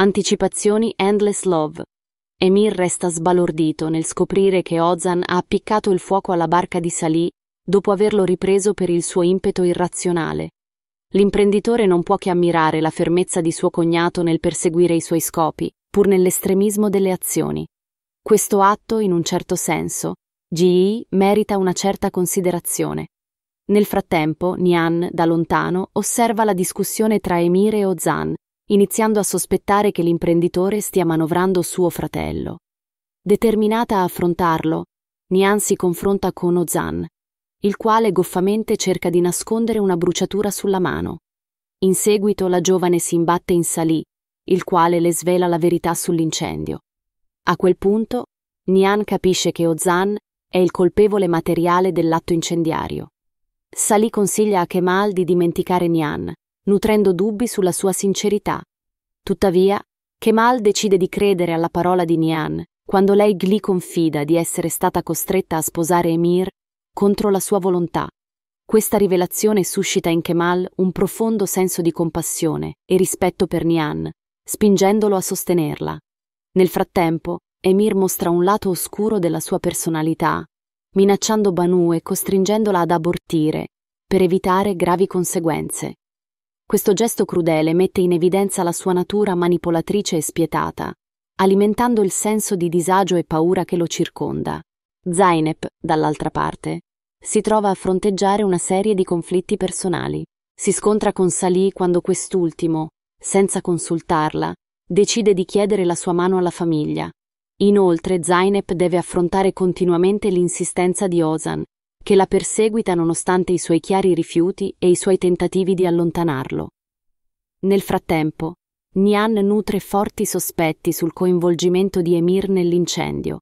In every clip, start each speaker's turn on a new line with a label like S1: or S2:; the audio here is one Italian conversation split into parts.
S1: Anticipazioni Endless Love. Emir resta sbalordito nel scoprire che Ozan ha appiccato il fuoco alla barca di Salih dopo averlo ripreso per il suo impeto irrazionale. L'imprenditore non può che ammirare la fermezza di suo cognato nel perseguire i suoi scopi, pur nell'estremismo delle azioni. Questo atto, in un certo senso, G.I. merita una certa considerazione. Nel frattempo, Nian, da lontano, osserva la discussione tra Emir e Ozan, iniziando a sospettare che l'imprenditore stia manovrando suo fratello. Determinata a affrontarlo, Nian si confronta con Ozan, il quale goffamente cerca di nascondere una bruciatura sulla mano. In seguito la giovane si imbatte in Salì, il quale le svela la verità sull'incendio. A quel punto, Nian capisce che Ozan è il colpevole materiale dell'atto incendiario. Salì consiglia a Kemal di dimenticare Nian, nutrendo dubbi sulla sua sincerità. Tuttavia, Kemal decide di credere alla parola di Nian quando lei gli confida di essere stata costretta a sposare Emir contro la sua volontà. Questa rivelazione suscita in Kemal un profondo senso di compassione e rispetto per Nian, spingendolo a sostenerla. Nel frattempo, Emir mostra un lato oscuro della sua personalità, minacciando Banu e costringendola ad abortire per evitare gravi conseguenze. Questo gesto crudele mette in evidenza la sua natura manipolatrice e spietata, alimentando il senso di disagio e paura che lo circonda. Zainab, dall'altra parte, si trova a fronteggiare una serie di conflitti personali. Si scontra con Salih quando quest'ultimo, senza consultarla, decide di chiedere la sua mano alla famiglia. Inoltre Zainab deve affrontare continuamente l'insistenza di Ozan, che la perseguita nonostante i suoi chiari rifiuti e i suoi tentativi di allontanarlo. Nel frattempo, Nian nutre forti sospetti sul coinvolgimento di Emir nell'incendio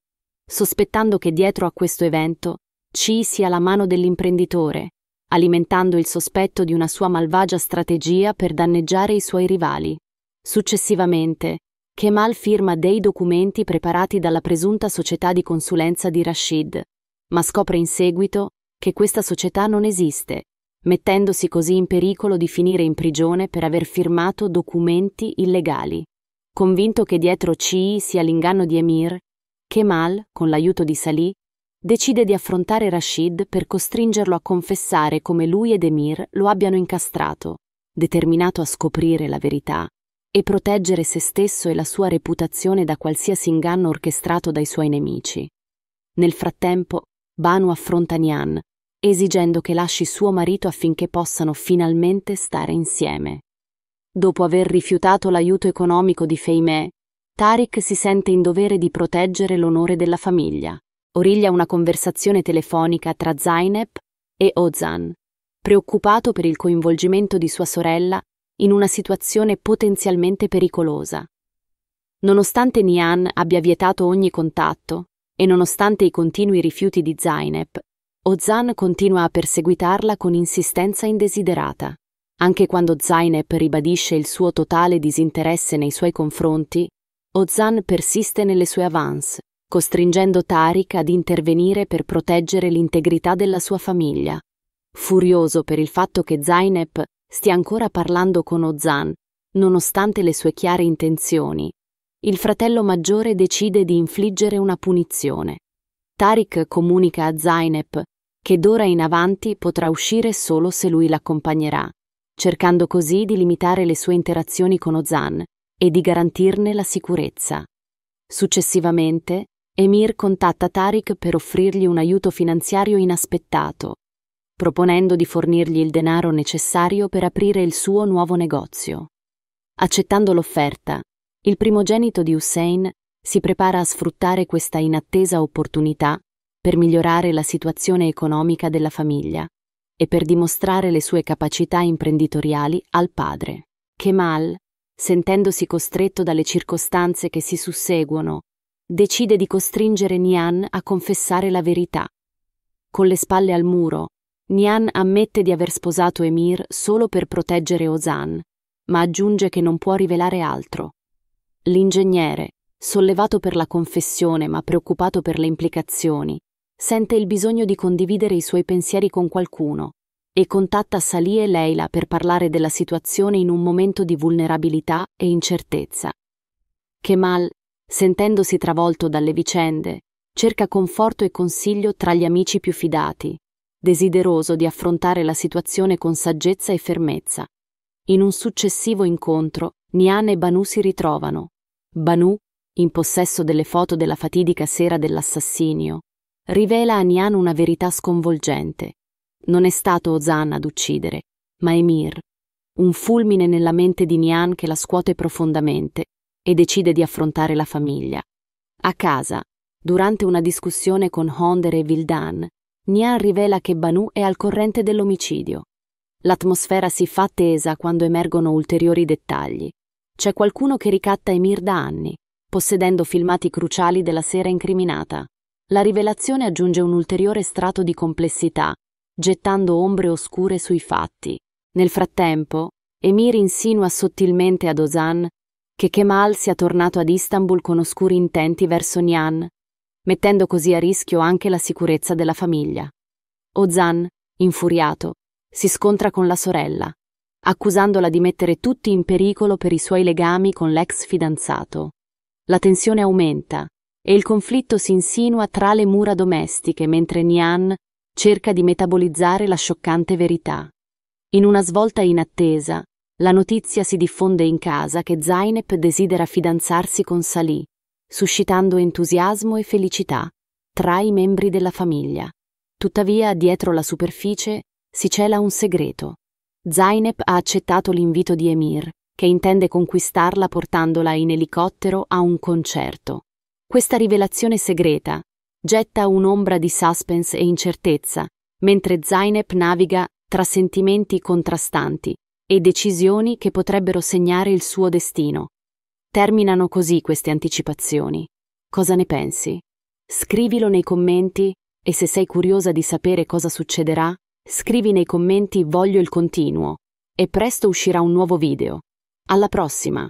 S1: sospettando che dietro a questo evento ci sia la mano dell'imprenditore, alimentando il sospetto di una sua malvagia strategia per danneggiare i suoi rivali. Successivamente, Kemal firma dei documenti preparati dalla presunta società di consulenza di Rashid, ma scopre in seguito che questa società non esiste, mettendosi così in pericolo di finire in prigione per aver firmato documenti illegali. Convinto che dietro CI sia l'inganno di Emir, Kemal, con l'aiuto di Salih, decide di affrontare Rashid per costringerlo a confessare come lui ed Emir lo abbiano incastrato, determinato a scoprire la verità e proteggere se stesso e la sua reputazione da qualsiasi inganno orchestrato dai suoi nemici. Nel frattempo, Banu affronta Nian, esigendo che lasci suo marito affinché possano finalmente stare insieme. Dopo aver rifiutato l'aiuto economico di Feimè, Tariq si sente in dovere di proteggere l'onore della famiglia. Origlia una conversazione telefonica tra Zainab e Ozan, preoccupato per il coinvolgimento di sua sorella in una situazione potenzialmente pericolosa. Nonostante Nian abbia vietato ogni contatto e nonostante i continui rifiuti di Zainab, Ozan continua a perseguitarla con insistenza indesiderata. Anche quando Zainab ribadisce il suo totale disinteresse nei suoi confronti, Ozan persiste nelle sue avance, costringendo Tariq ad intervenire per proteggere l'integrità della sua famiglia. Furioso per il fatto che Zainab stia ancora parlando con Ozan, nonostante le sue chiare intenzioni, il fratello maggiore decide di infliggere una punizione. Tariq comunica a Zainab che d'ora in avanti potrà uscire solo se lui l'accompagnerà, cercando così di limitare le sue interazioni con Ozan e di garantirne la sicurezza. Successivamente, Emir contatta Tariq per offrirgli un aiuto finanziario inaspettato, proponendo di fornirgli il denaro necessario per aprire il suo nuovo negozio. Accettando l'offerta, il primogenito di Hussein si prepara a sfruttare questa inattesa opportunità per migliorare la situazione economica della famiglia e per dimostrare le sue capacità imprenditoriali al padre. Kemal, sentendosi costretto dalle circostanze che si susseguono, decide di costringere Nian a confessare la verità. Con le spalle al muro, Nian ammette di aver sposato Emir solo per proteggere Ozan, ma aggiunge che non può rivelare altro. L'ingegnere, sollevato per la confessione ma preoccupato per le implicazioni, sente il bisogno di condividere i suoi pensieri con qualcuno e contatta Salì e Leila per parlare della situazione in un momento di vulnerabilità e incertezza. Kemal, sentendosi travolto dalle vicende, cerca conforto e consiglio tra gli amici più fidati, desideroso di affrontare la situazione con saggezza e fermezza. In un successivo incontro, Nian e Banu si ritrovano. Banu, in possesso delle foto della fatidica sera dell'assassinio, rivela a Nian una verità sconvolgente. Non è stato Ozan ad uccidere, ma Emir. Un fulmine nella mente di Nian che la scuote profondamente e decide di affrontare la famiglia. A casa, durante una discussione con Honder e Vildan, Nian rivela che Banu è al corrente dell'omicidio. L'atmosfera si fa tesa quando emergono ulteriori dettagli. C'è qualcuno che ricatta Emir da anni, possedendo filmati cruciali della sera incriminata. La rivelazione aggiunge un ulteriore strato di complessità, gettando ombre oscure sui fatti. Nel frattempo, Emir insinua sottilmente ad Ozan che Kemal sia tornato ad Istanbul con oscuri intenti verso Nian, mettendo così a rischio anche la sicurezza della famiglia. Ozan, infuriato, si scontra con la sorella, accusandola di mettere tutti in pericolo per i suoi legami con l'ex fidanzato. La tensione aumenta e il conflitto si insinua tra le mura domestiche mentre Nian cerca di metabolizzare la scioccante verità. In una svolta inattesa, la notizia si diffonde in casa che Zainep desidera fidanzarsi con Salih, suscitando entusiasmo e felicità tra i membri della famiglia. Tuttavia, dietro la superficie si cela un segreto. Zainep ha accettato l'invito di Emir, che intende conquistarla portandola in elicottero a un concerto. Questa rivelazione segreta getta un'ombra di suspense e incertezza, mentre Zainep naviga tra sentimenti contrastanti e decisioni che potrebbero segnare il suo destino. Terminano così queste anticipazioni. Cosa ne pensi? Scrivilo nei commenti e se sei curiosa di sapere cosa succederà, scrivi nei commenti voglio il continuo e presto uscirà un nuovo video. Alla prossima!